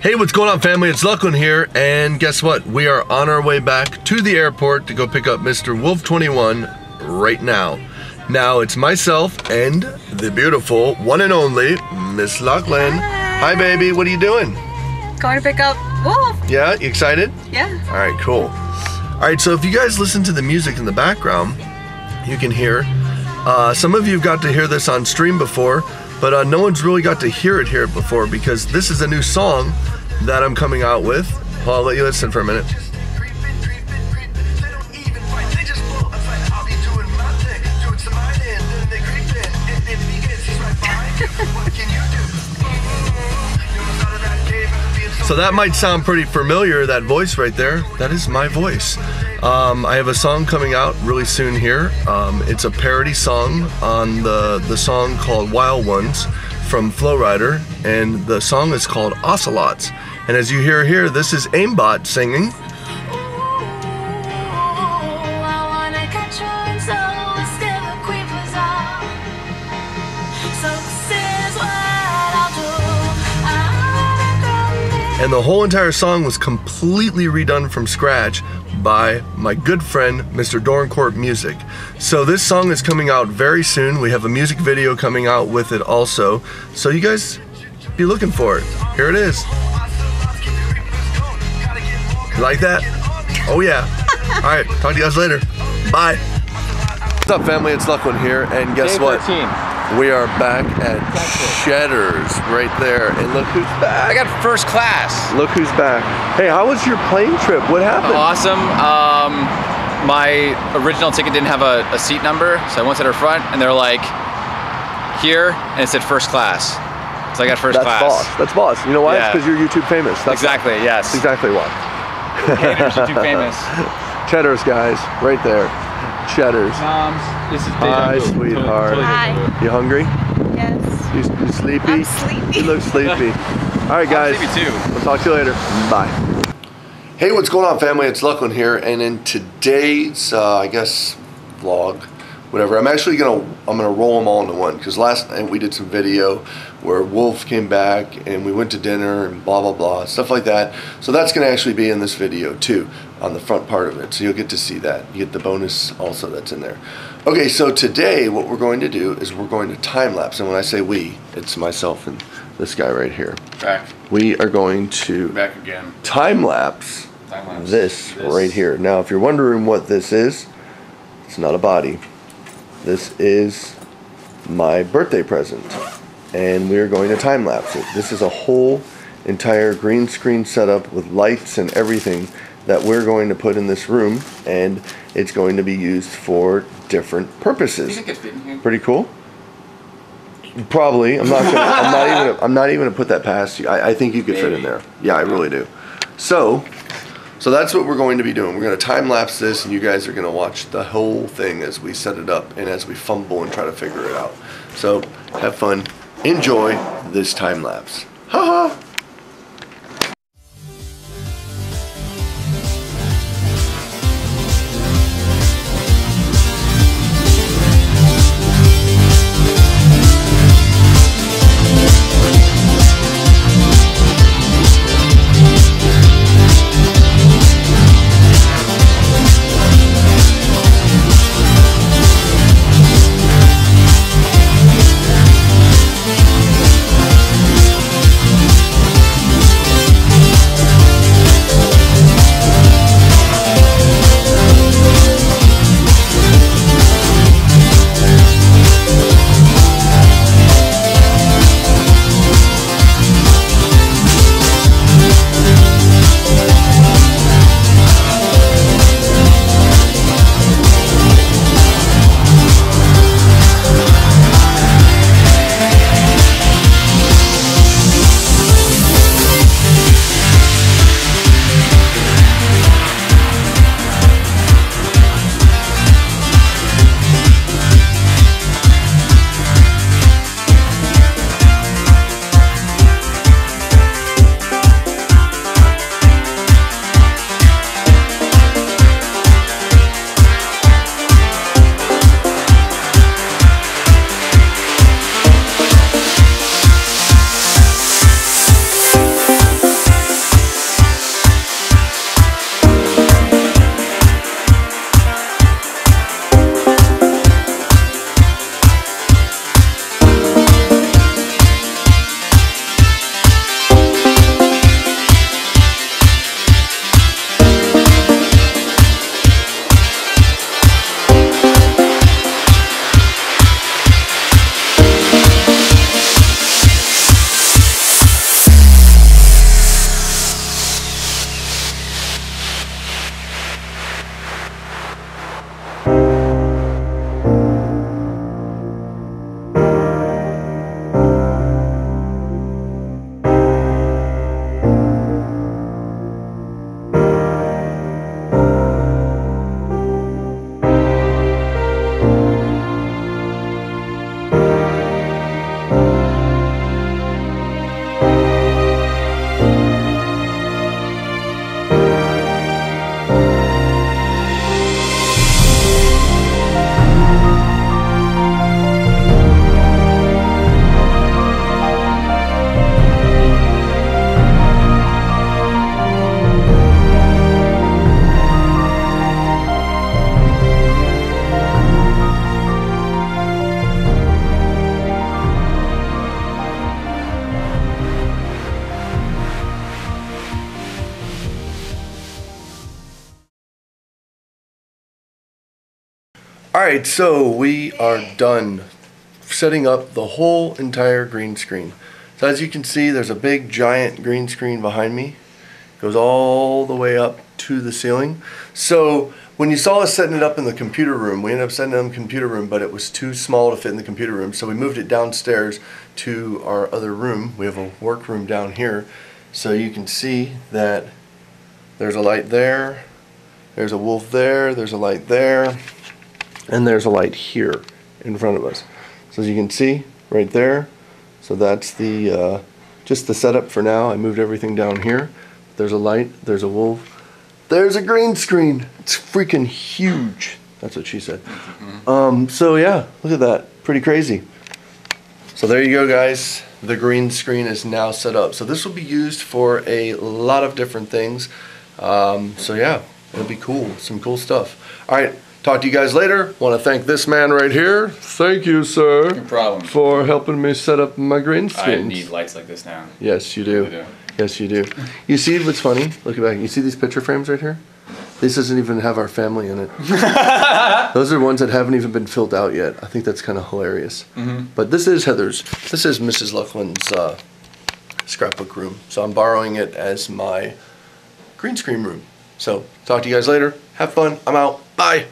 Hey, what's going on, family? It's Luclin here, and guess what? We are on our way back to the airport to go pick up Mr. Wolf 21 right now. Now it's myself and the beautiful one and only Miss Luclin. Hi, baby. What are you doing? Going to pick up Wolf. Yeah, you excited? Yeah. All right, cool. All right, so if you guys listen to the music in the background, you can hear. Uh, some of you have got to hear this on stream before, but uh, no one's really got to hear it here before because this is a new song that I'm coming out with. Well, I'll let you listen for a minute. So that might sound pretty familiar, that voice right there. That is my voice. Um, I have a song coming out really soon here. Um, it's a parody song on the, the song called Wild Ones from Flo Rida, and the song is called Ocelots. And as you hear here, this is Aimbot singing. And the whole entire song was completely redone from scratch by my good friend, Mr. Dorancourt Music. So this song is coming out very soon. We have a music video coming out with it also. So you guys be looking for it. Here it is. You like that? Oh yeah. All right, talk to you guys later. Bye. What's up, family? It's Luclin here, and guess Day what? 13. We are back at Cheddar's right there, and look who's back. I got first class. Look who's back. Hey, how was your plane trip? What happened? Awesome. Um, my original ticket didn't have a, a seat number, so I went to the front and they're like, here, and it said first class. So I got first That's class. That's boss. That's boss. You know why? Yeah. Because you're YouTube famous. That's Exactly, yes. That's exactly why. Haters are too famous. Cheddar's, guys, right there. Cheddar's. Moms, this is Hi, sweetheart. Hi. You hungry? Yes. You, you sleepy? I'm sleepy. You look sleepy. All right, guys. sleepy too. We'll talk to you later. Bye. Hey, what's going on, family? It's Luclin here, and in today's, uh, I guess, vlog, whatever, I'm actually gonna I'm gonna roll them all into one because last night we did some video where Wolf came back and we went to dinner and blah blah blah stuff like that. So that's gonna actually be in this video too on the front part of it. So you'll get to see that. You get the bonus also that's in there. Okay, so today what we're going to do is we're going to time lapse, and when I say we, it's myself and this guy right here. Back, We are going to back again. time lapse Time lapse. this, This. right here. Now, if you're wondering what this is, it's not a body. This is my birthday present, and we're going to time lapse it. This is a whole entire green screen setup with lights and everything that we're going to put in this room, and it's going to be used for different purposes. You think it fit in here? Pretty cool. Probably. I'm not. Gonna, I'm not even. I'm not even gonna put that past you. I, I think you could fit in there. Yeah, I really do. So, so that's what we're going to be doing. We're gonna time lapse this, and you guys are gonna watch the whole thing as we set it up and as we fumble and try to figure it out. So, have fun. Enjoy this time lapse. Ha ha. right, so we are done setting up the whole entire green screen. So as you can see, there's a big giant green screen behind me. Goes all the way up to the ceiling. So when you saw us setting it up in the computer room, we ended up setting it in the computer room, but it was too small to fit in the computer room. So we moved it downstairs to our other room. We have a workroom down here. So you can see that there's a light there, there's a wolf there, there's a light there, and there's a light here in front of us. So as you can see, right there, so that's the, uh, just the setup for now. I moved everything down here. There's a light, there's a wolf, there's a green screen. It's freaking huge. That's what she said. Um, so yeah, look at that. Pretty crazy. So there you go, guys. The green screen is now set up. So this will be used for a lot of different things. Um, so yeah, it'll be cool. Some cool stuff. All right, talk to you guys later. Want to thank this man right here. Thank you, sir, No problem. for helping me set up my green screen. I need lights like this now. Yes, you do. do. Yes, you do. You see what's funny? Look back. You see these picture frames right here? This doesn't even have our family in it. Those are ones that haven't even been filled out yet. I think that's kind of hilarious. But this is Heather's. This is Mrs. Luclin's uh, scrapbook room. So I'm borrowing it as my green screen room. So talk to you guys later. Have fun. I'm out. Bye.